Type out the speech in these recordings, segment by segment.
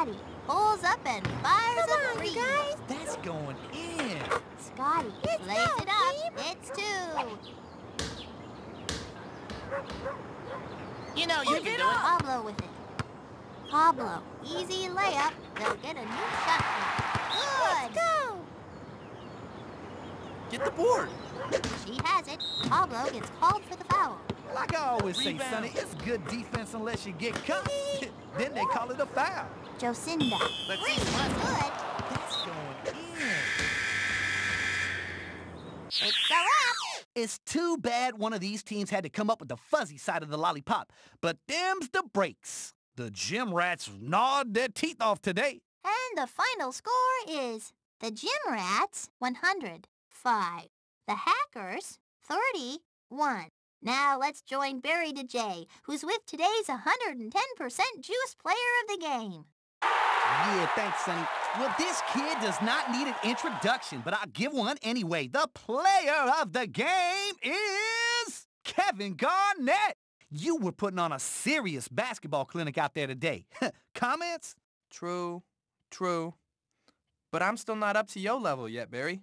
Scotty pulls up and fires Come a on, three. guys. That's going in. Scotty Let's lays go, it up. It's two. You know you Give can do it. Pablo with it. Pablo, easy layup. They'll get a new shot clock. Good. Go! Get the board. She has it. Pablo gets called for the foul. Like I always say, Sunny, it's good defense unless you get caught. then they call it a foul. Jocinda. Let's see left. Good. That's going in. It's. It's too bad one of these teams had to come up with the fuzzy side of the lollipop. But them's the breaks. The gym rats gnawed their teeth off today. And the final score is the Gym Rats 105, the Hackers 31. Now let's join Barry DeJay, who's with today's 110% juice player of the game. Yeah, thanks, Sunny. Well, this kid does not need an introduction, but I'll give one anyway. The player of the game is Kevin Garnett. You were putting on a serious basketball clinic out there today. Comments? True, true. But I'm still not up to your level yet, Barry.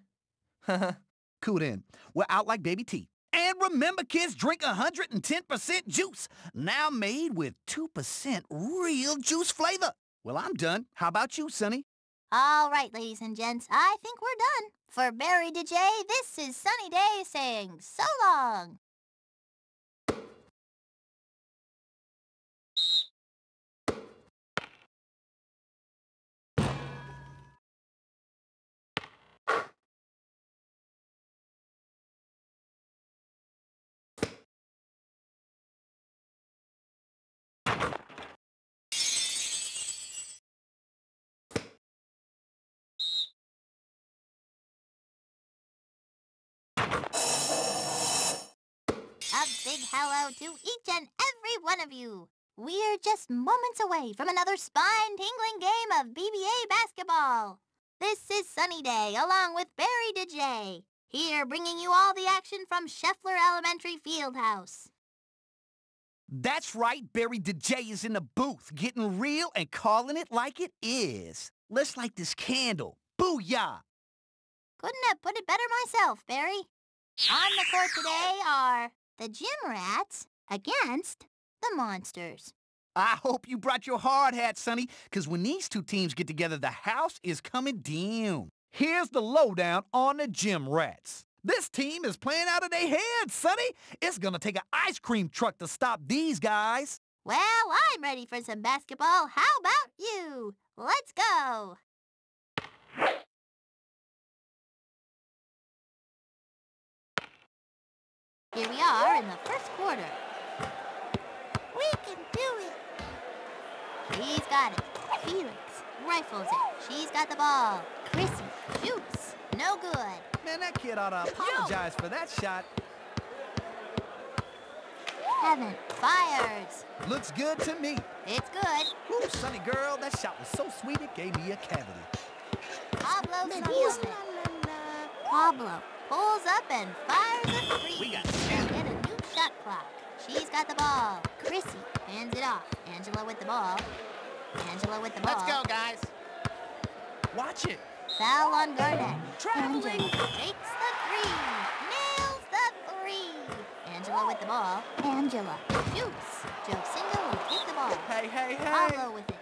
Cool then. We're out like baby teeth. And remember, kids, drink 110% juice, now made with 2% real juice flavor. Well, I'm done. How about you, Sunny? All right, ladies and gents, I think we're done. For Barry DeJay, this is Sunny Day saying so long. Hello to each and every one of you. We're just moments away from another spine-tingling game of BBA basketball. This is Sunny Day, along with Barry DeJay, here bringing you all the action from Scheffler Elementary Fieldhouse. That's right, Barry DeJay is in the booth, getting real and calling it like it is. Let's light this candle. Booyah! Couldn't have put it better myself, Barry. On the court today are the Gym Rats against the Monsters. I hope you brought your hard hat, Sunny, because when these two teams get together, the house is coming down. Here's the lowdown on the Gym Rats. This team is playing out of their heads, Sunny. It's gonna take an ice cream truck to stop these guys. Well, I'm ready for some basketball. How about you? Let's go. Here we are in the first quarter. We can do it. He's got it. Felix rifles it. She's got the ball. Chrissy shoots. No good. Man, that kid ought to apologize for that shot. Heaven fires. Looks good to me. It's good. Ooh, Sunny girl, that shot was so sweet it gave me a cavity. Pablo Me steals gusta it. la la. Pablo pulls up and fires a three. We got They get a new shot clock. She's got the ball. Chrissy hands it off. Angela with the ball. Angela with the ball. Let's go, guys. Watch it. Foul on Garnett. Traveling. Takes the three. Nails the three. Angela with the ball. Angela shoots. Jocinda will take the ball. Hey, hey, hey. Pablo with it.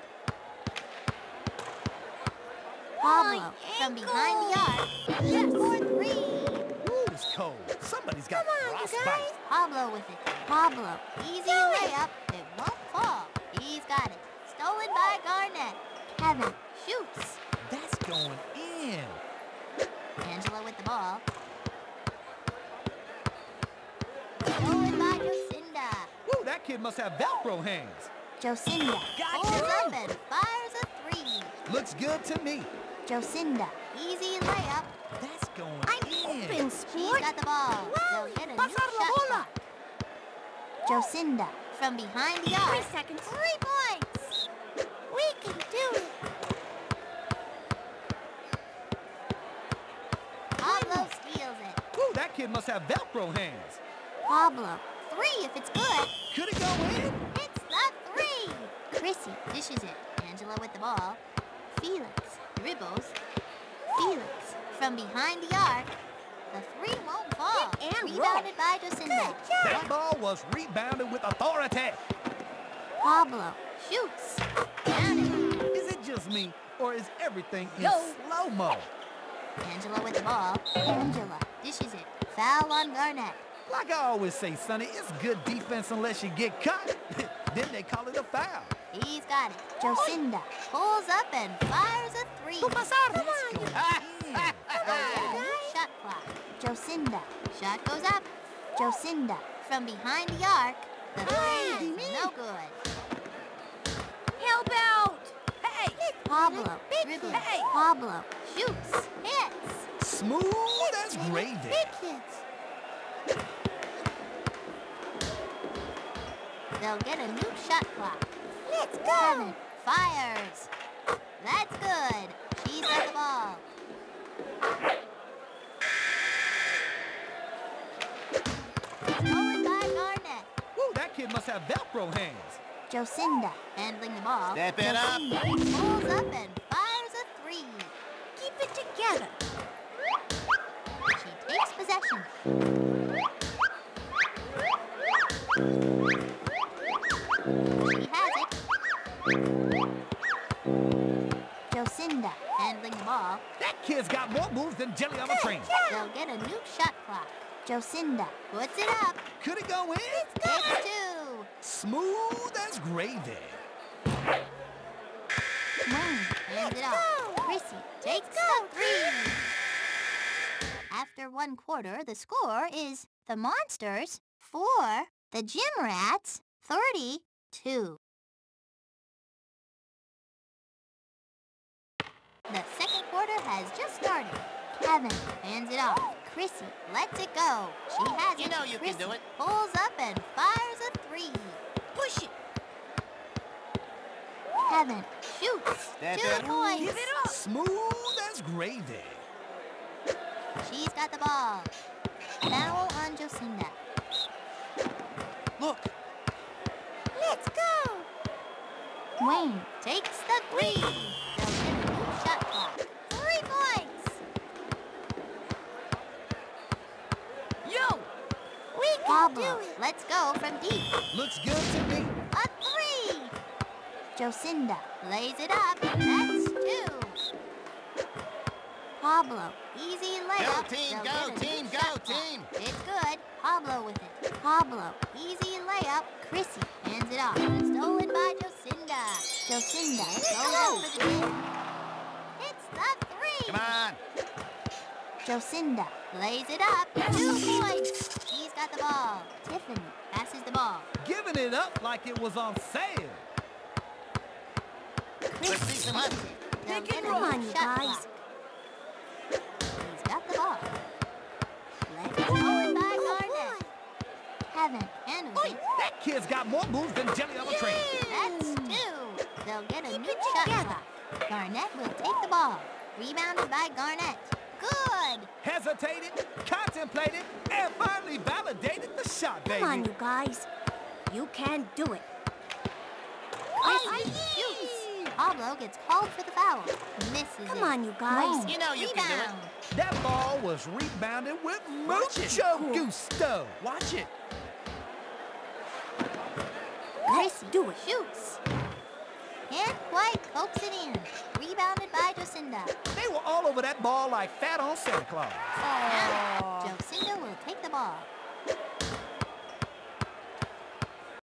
Pablo from behind the arc. Yes, for three. Ooh. Somebody's got Come on, you frostbite. guys. Pablo with it. Pablo. Easy layup. It won't fall. He's got it. Stolen by Garnett. Kevin shoots. That's going in. Angela with the ball. Stolen by Jocinda. Woo, that kid must have Velcro hands. Jocinda Gotcha. pulls up and fires a three. Looks good to me. Jocinda. Easy layup. That's going got the ball. Wow, They'll get a new pasar la shot bola. Jocinda from behind the arc. Three seconds. Three points. We can do it. Pablo steals it. Woo, that kid must have Velcro hands. Pablo. Three if it's good. Could it go in? It's the three. Chrissy dishes it. Angela with the ball. Felix dribbles. Felix from behind the arc. The three won't fall. Hit and roll. Rebounded by Jocinda. That ball was rebounded with authority. Pablo shoots. Down it. Is it just me, or is everything in slow-mo? Angela with the ball. Angela dishes it. Foul on Garnett. Like I always say, Sunny, it's good defense unless you get caught. then they call it a foul. He's got it. Jocinda pulls up and fires a three. Come on, you Shot clock. Jocinda. Shot goes up. Jocinda from behind the arc. The three is no good. Help out! Hey! Pablo dribbling. Hey! Pablo shoots. Hits. Smooth as gravy. Big hits. They'll get a new shot clock. Let's go. Seven fires. Have Velcro hands. Jocinda handling the ball. Step it up. Pulls up and fires a three. Keep it together. She takes possession. She has it. Jocinda handling the ball. That kid's got more moves than Jelly on a train. They'll get a new shot clock. Jocinda puts it up. Could it go in? It's two. Smooth as gravy. Wayne hands it off. Chrissy takes the three. After one quarter, the score is the Monsters 4, the Gym Rats 32. The second quarter has just started. Kevin hands it off. Chrissy lets it go. She has You it. know you can do it. Pulls up and fires a three. Push it. Kevin shoots. Two points. Give it up. Smooth as gravy. She's got the ball. Foul on Jocinda. Look, Let's go! Wayne takes the three. They'll get a new shot clock. Three points. Yo! We can Pablo. do it. Let's go from deep. Looks good to me. A three. Jocinda lays it up. That's two. Pablo, easy layup. Go, team, They'll go, get a new team, go, shot clock. team. It's good. Pablo with it. Pablo, easy layup. Chrissy hands it off. Stolen by Jocinda. Jocinda goes up for the win. It's the three. Come on. Jocinda lays it up. Two points. She's got the ball. Tiffany passes the ball. Giving it up like it was on sale. Let's see some hustle. Pick and roll. Come on, you guys. He's got the ball. Let it stolen by Garnett. Kevin handles it. That kid's got more moves than Jelly on a train. That's two. They'll get a new shot clock. Garnett will take the ball. Rebounded by Garnett. Good. Hesitated, contemplated, and finally validated the shot, baby. Come on, you guys. You can do it. Chrissy shoots. Pablo gets called for the foul. Misses Come it. on, you guys. Wayne, You know you can do it. rebound. That ball was rebounded with Watch it. mucho gusto. watch it. Chrissy do it. Shoots. Can't quite coax it in. Rebounded by Jocinda. They were all over that ball like fat on Santa Claus. Now, Jocinda will take the ball.